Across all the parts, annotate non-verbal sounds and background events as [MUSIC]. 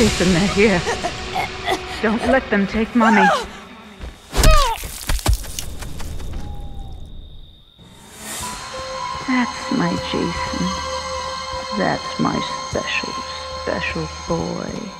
Jason, they're here. Don't let them take Mommy. That's my Jason. That's my special, special boy.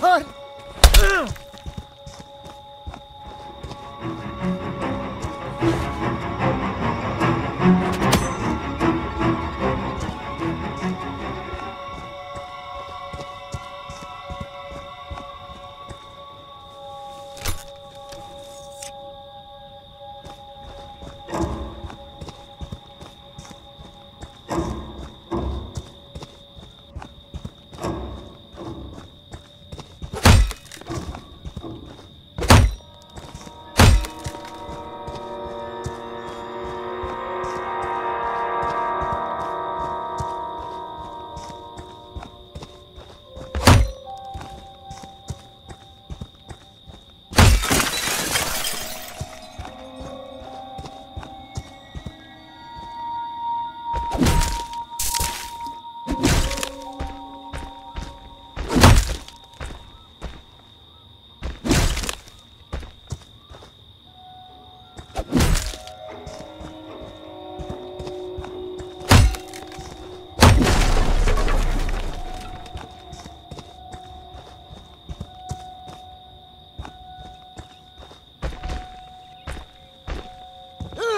God!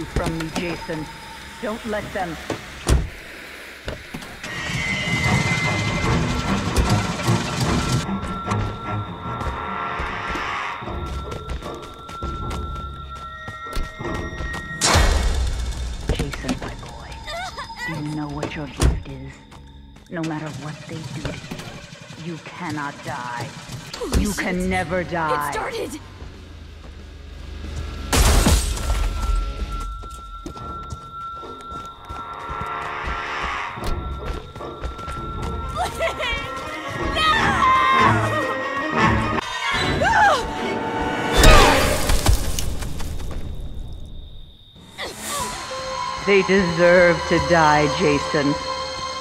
You from me, Jason. Don't let them. Jason, my boy, do you know what your gift is? No matter what they do to you, You cannot die. You can never die. It started! They deserve to die, Jason.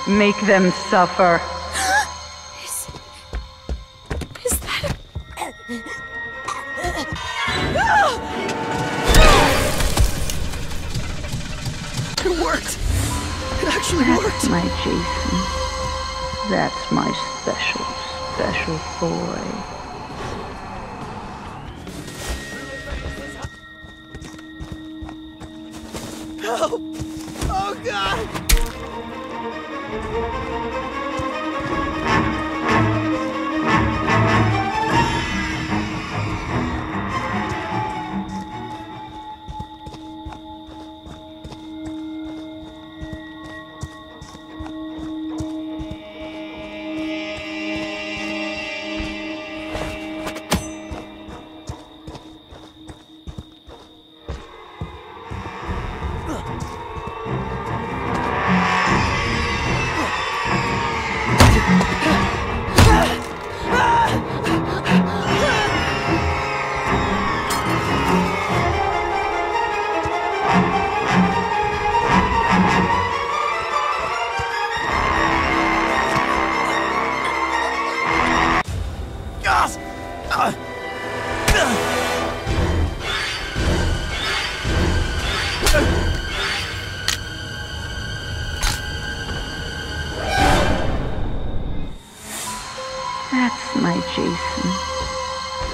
Make them suffer. [GASPS] Is... Is that... [GASPS] It worked! It actually worked! That's my Jason. That's my special, special boy. Help! Oh god!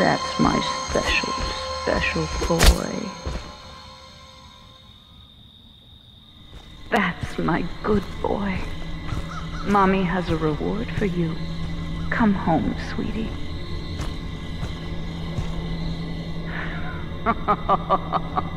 That's my special, special boy. That's my good boy. Mommy has a reward for you. Come home, sweetie. [LAUGHS]